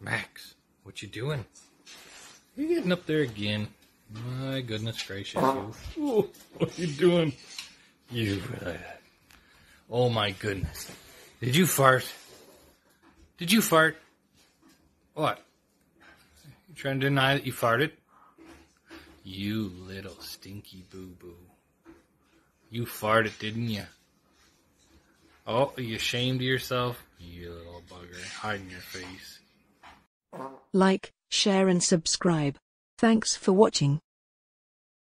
Max, what you doing? You getting up there again? My goodness gracious, you. Ooh, what you doing? You. Uh, oh my goodness. Did you fart? Did you fart? What? You trying to deny that you farted? You little stinky boo boo. You farted, didn't you? Oh, are you ashamed of yourself? You little bugger. Hiding your face. Like, share and subscribe. Thanks for watching.